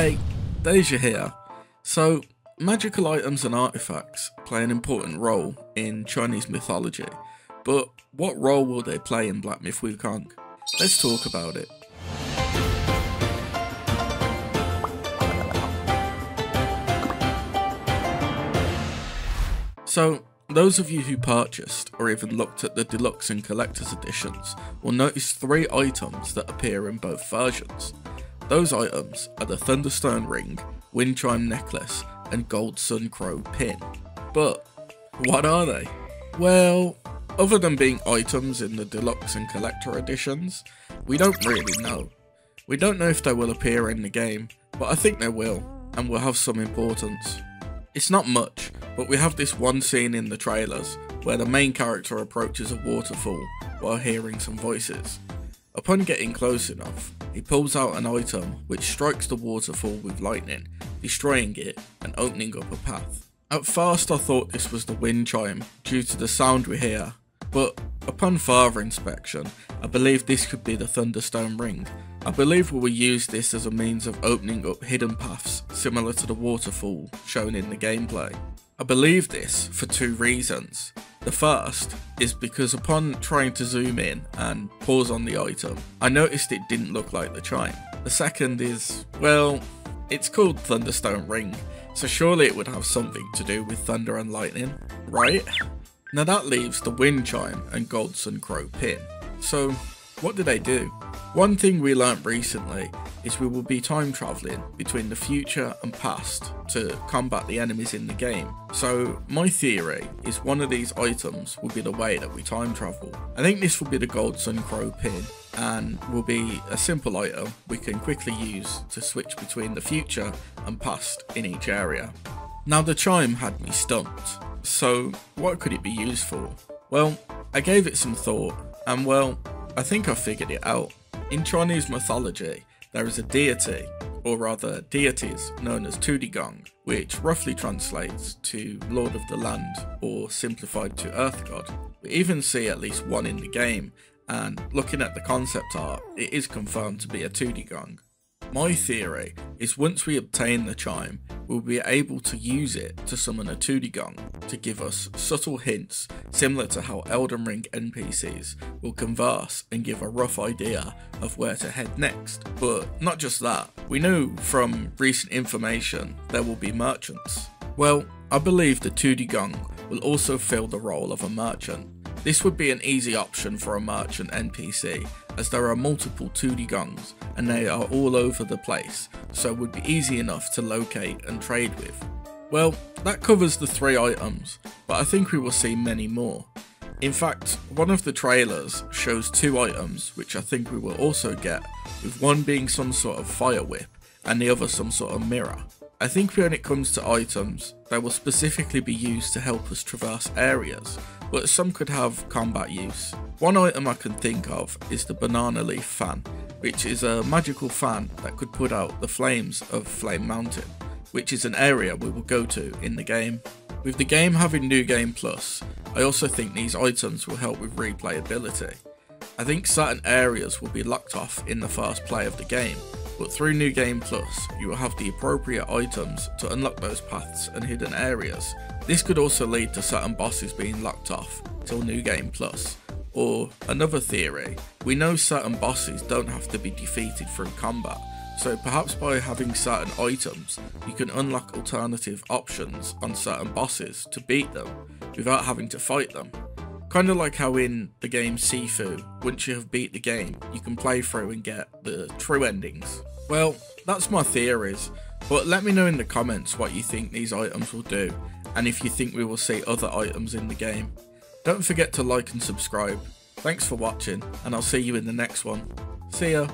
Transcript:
Hey, Deja here. So, magical items and artifacts play an important role in Chinese mythology, but what role will they play in Black Myth Wukong? Let's talk about it. So, those of you who purchased or even looked at the deluxe and collector's editions will notice three items that appear in both versions. Those items are the Thunderstone Ring, Wind Chime Necklace, and Gold Sun Crow Pin. But, what are they? Well, other than being items in the deluxe and collector editions, we don't really know. We don't know if they will appear in the game, but I think they will, and will have some importance. It's not much, but we have this one scene in the trailers where the main character approaches a waterfall while hearing some voices. Upon getting close enough, he pulls out an item which strikes the waterfall with lightning, destroying it and opening up a path. At first I thought this was the wind chime due to the sound we hear, but upon further inspection, I believe this could be the Thunderstone Ring I believe we will use this as a means of opening up hidden paths similar to the waterfall shown in the gameplay. I believe this for two reasons. The first is because upon trying to zoom in and pause on the item, I noticed it didn't look like the chime. The second is, well, it's called Thunderstone Ring, so surely it would have something to do with thunder and lightning, right? Now that leaves the wind chime and Gold Sun Crow pin. So what do they do? One thing we learnt recently is we will be time travelling between the future and past to combat the enemies in the game. So my theory is one of these items will be the way that we time travel. I think this will be the Gold Sun Crow pin and will be a simple item we can quickly use to switch between the future and past in each area. Now the chime had me stumped, so what could it be used for? Well, I gave it some thought and well, I think I figured it out. In Chinese mythology, there is a deity, or rather deities, known as Tudigong, which roughly translates to Lord of the Land, or simplified to Earth God. We even see at least one in the game, and looking at the concept art, it is confirmed to be a Tudigong. My theory is once we obtain the chime, we'll be able to use it to summon a Tudigong to give us subtle hints similar to how Elden Ring NPCs will converse and give a rough idea of where to head next. But not just that, we know from recent information there will be merchants. Well, I believe the Tudigong will also fill the role of a merchant. This would be an easy option for a merchant NPC as there are multiple Tudigongs and they are all over the place, so would be easy enough to locate and trade with. Well, that covers the three items, but I think we will see many more. In fact, one of the trailers shows two items which I think we will also get, with one being some sort of fire whip and the other some sort of mirror. I think when it comes to items, they will specifically be used to help us traverse areas, but some could have combat use. One item I can think of is the banana leaf fan, which is a magical fan that could put out the flames of Flame Mountain, which is an area we will go to in the game. With the game having New Game Plus, I also think these items will help with replayability. I think certain areas will be locked off in the first play of the game, but through New Game Plus, you will have the appropriate items to unlock those paths and hidden areas. This could also lead to certain bosses being locked off till New Game Plus. Or, another theory, we know certain bosses don't have to be defeated through combat, so perhaps by having certain items, you can unlock alternative options on certain bosses to beat them without having to fight them. Kind of like how in the game Sifu, once you have beat the game, you can play through and get the true endings. Well, that's my theories, but let me know in the comments what you think these items will do, and if you think we will see other items in the game. Don't forget to like and subscribe. Thanks for watching, and I'll see you in the next one. See ya!